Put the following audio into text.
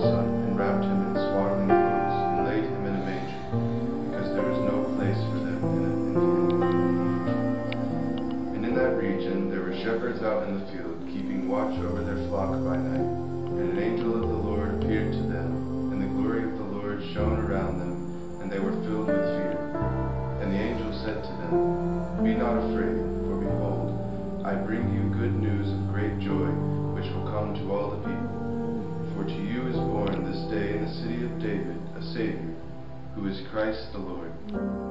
son, and wrapped him in swaddling clothes, and laid him in a manger, because there was no place for them in the inn. And in that region there were shepherds out in the field, keeping watch over their flock by night. And an angel of the Lord appeared to them, and the glory of the Lord shone around them, and they were filled with fear. And the angel said to them, Be not afraid, for behold, I bring you good news of great joy, which will come to all the people. For to you is born this day in the city of David a Savior, who is Christ the Lord.